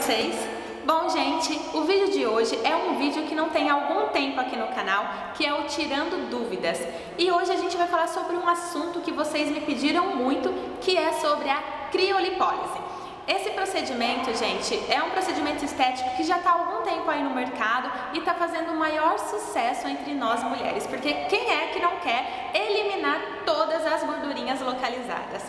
vocês? Bom, gente, o vídeo de hoje é um vídeo que não tem algum tempo aqui no canal, que é o Tirando Dúvidas. E hoje a gente vai falar sobre um assunto que vocês me pediram muito, que é sobre a criolipólise. Esse procedimento, gente, é um procedimento estético que já está há algum tempo aí no mercado e está fazendo o maior sucesso entre nós mulheres, porque quem é que não quer eliminar todas as gordurinhas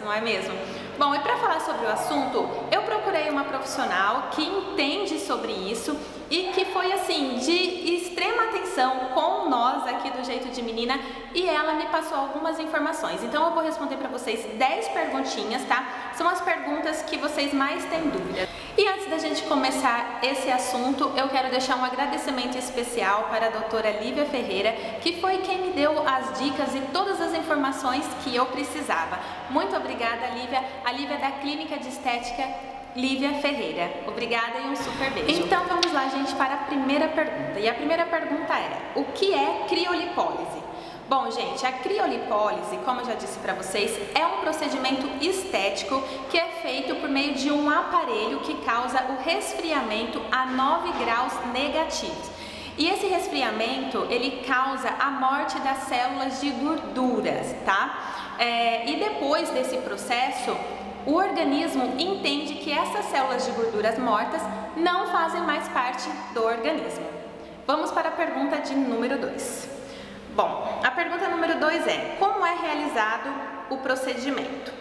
não é mesmo? Bom, e para falar sobre o assunto, eu procurei uma profissional que entende sobre isso e que foi assim de extrema atenção com nós aqui do Jeito de Menina e ela me passou algumas informações. Então eu vou responder para vocês 10 perguntinhas, tá? São as perguntas que vocês mais têm dúvida. Da gente começar esse assunto, eu quero deixar um agradecimento especial para a doutora Lívia Ferreira, que foi quem me deu as dicas e todas as informações que eu precisava. Muito obrigada, Lívia. A Lívia é da Clínica de Estética Lívia Ferreira. Obrigada e um super beijo. Então vamos lá, gente, para a primeira pergunta. E a primeira pergunta é: o que é criolipólise? Bom, gente, a criolipólise, como eu já disse para vocês, é um procedimento estético que é feito por meio de um aparelho que causa o resfriamento a 9 graus negativos. E esse resfriamento, ele causa a morte das células de gorduras, tá? É, e depois desse processo, o organismo entende que essas células de gorduras mortas não fazem mais parte do organismo. Vamos para a pergunta de número 2. Bom, a pergunta número 2 é: como é realizado o procedimento?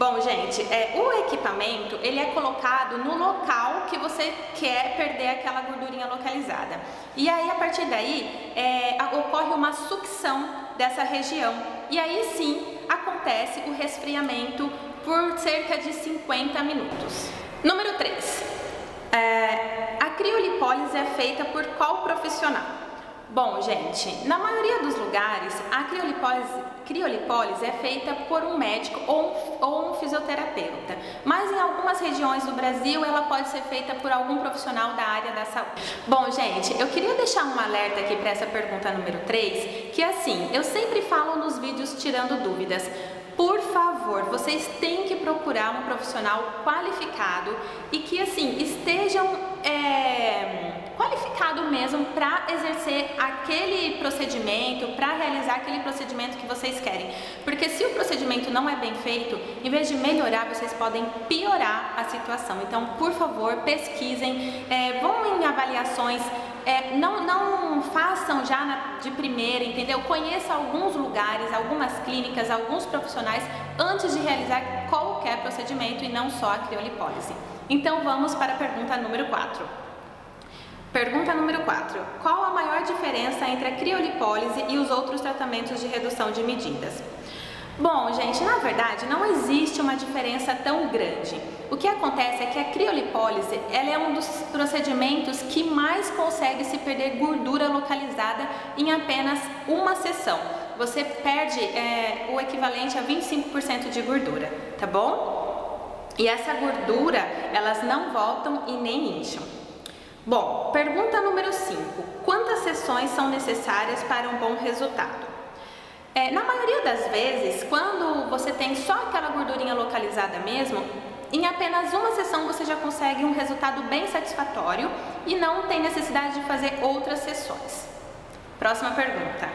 Bom, gente, é, o equipamento ele é colocado no local que você quer perder aquela gordurinha localizada. E aí, a partir daí, é, ocorre uma sucção dessa região. E aí sim acontece o resfriamento por cerca de 50 minutos. Número 3. É, a criolipólise é feita por qual profissional? Bom, gente, na maioria dos lugares, a criolipólise, criolipólise é feita por um médico ou, ou um fisioterapeuta, mas em algumas regiões do Brasil ela pode ser feita por algum profissional da área da saúde. Bom, gente, eu queria deixar um alerta aqui para essa pergunta número 3, que assim, eu sempre falo nos vídeos tirando dúvidas, por favor, vocês têm que procurar um profissional qualificado e que assim estejam é, qualificado mesmo para exercer aquele procedimento, para realizar aquele procedimento que vocês querem. Porque se o procedimento não é bem feito, em vez de melhorar, vocês podem piorar a situação. Então, por favor, pesquisem, é, vão em avaliações, é, não, não façam já na, de primeira, entendeu? Conheça alguns lugares, algumas clínicas, alguns profissionais antes de realizar qualquer procedimento e não só a criolipólise. Então, vamos para a pergunta número 4. Pergunta número 4. Qual a maior diferença entre a criolipólise e os outros tratamentos de redução de medidas? Bom, gente, na verdade não existe uma diferença tão grande. O que acontece é que a criolipólise ela é um dos procedimentos que mais consegue se perder gordura localizada em apenas uma sessão. Você perde é, o equivalente a 25% de gordura, tá bom? E essa gordura, elas não voltam e nem incham. Bom, pergunta número 5. Quantas sessões são necessárias para um bom resultado? Das vezes, quando você tem só aquela gordurinha localizada mesmo, em apenas uma sessão você já consegue um resultado bem satisfatório e não tem necessidade de fazer outras sessões. Próxima pergunta.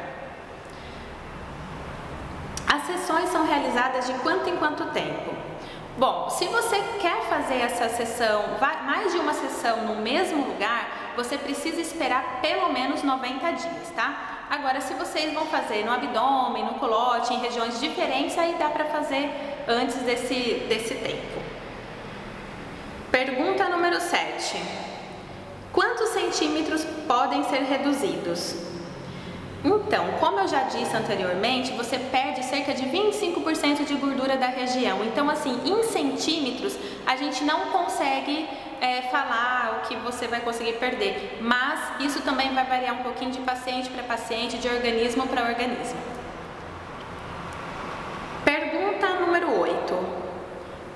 As sessões são realizadas de quanto em quanto tempo? Bom, se você quer fazer essa sessão, mais de uma sessão no mesmo lugar, você precisa esperar pelo menos 90 dias, tá? Agora, se vocês vão fazer no abdômen, no colote, em regiões diferentes, aí dá para fazer antes desse, desse tempo. Pergunta número 7. Quantos centímetros podem ser reduzidos? Então, como eu já disse anteriormente, você perde cerca de 25% de gordura da região. Então, assim, em centímetros, a gente não consegue é, falar o que você vai conseguir perder. Mas isso também vai variar um pouquinho de paciente para paciente, de organismo para organismo. Pergunta número 8.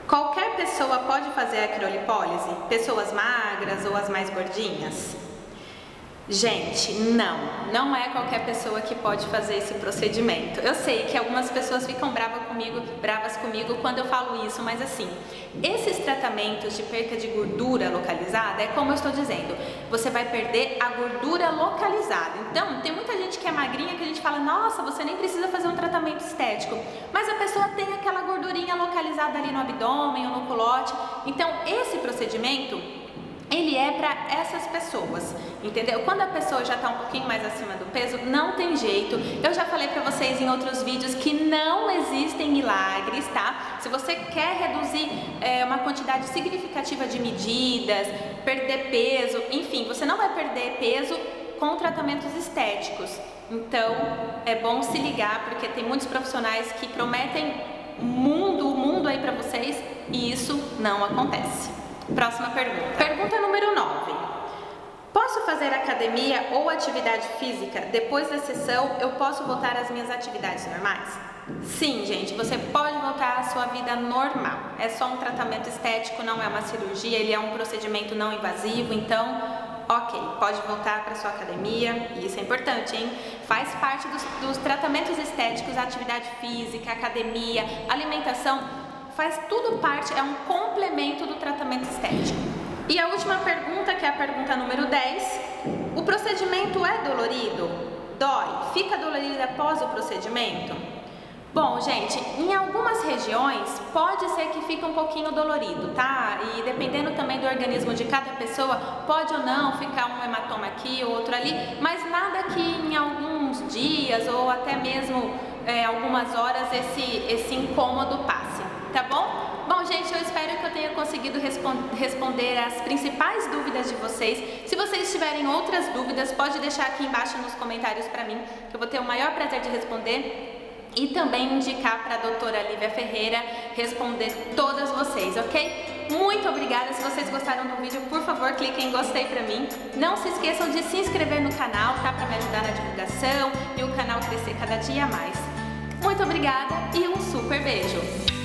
Qualquer pessoa pode fazer a criolipólise? Pessoas magras ou as mais gordinhas? Gente, não, não é qualquer pessoa que pode fazer esse procedimento. Eu sei que algumas pessoas ficam comigo comigo, bravas comigo quando eu falo isso, mas assim, esses tratamentos de perca de gordura localizada é como eu estou dizendo, você vai perder a gordura localizada. Então, tem muita gente que é magrinha que a gente fala, nossa, você nem precisa fazer um tratamento estético, mas a pessoa tem aquela gordurinha localizada ali no abdômen ou no culote. Então, esse procedimento ele é para essas pessoas, entendeu? Quando a pessoa já está um pouquinho mais acima do peso, não tem jeito. Eu já falei para vocês em outros vídeos que não existem milagres, tá? Se você quer reduzir é, uma quantidade significativa de medidas, perder peso, enfim, você não vai perder peso com tratamentos estéticos. Então, é bom se ligar porque tem muitos profissionais que prometem mundo, o mundo aí para vocês e isso não acontece. Próxima pergunta. Pergunta número 9. Posso fazer academia ou atividade física? Depois da sessão, eu posso voltar às minhas atividades normais? Sim, gente, você pode voltar à sua vida normal. É só um tratamento estético, não é uma cirurgia, ele é um procedimento não invasivo, então, ok, pode voltar para sua academia, isso é importante, hein? Faz parte dos, dos tratamentos estéticos, atividade física, academia, alimentação, faz tudo parte, é um complemento do tratamento estético. E a última pergunta, que é a pergunta número 10, o procedimento é dolorido? Dói? Fica dolorido após o procedimento? Bom, gente, em algumas regiões pode ser que fique um pouquinho dolorido, tá? E dependendo também do organismo de cada pessoa, pode ou não ficar um hematoma aqui, outro ali, mas nada que em alguns dias ou até mesmo é, algumas horas esse, esse incômodo passe tá bom? Bom, gente, eu espero que eu tenha conseguido responder as principais dúvidas de vocês. Se vocês tiverem outras dúvidas, pode deixar aqui embaixo nos comentários para mim, que eu vou ter o maior prazer de responder e também indicar para a doutora Lívia Ferreira responder todas vocês, ok? Muito obrigada, se vocês gostaram do vídeo, por favor, cliquem em gostei para mim. Não se esqueçam de se inscrever no canal, tá? Para me ajudar na divulgação e o canal crescer cada dia mais. Muito obrigada e um super beijo!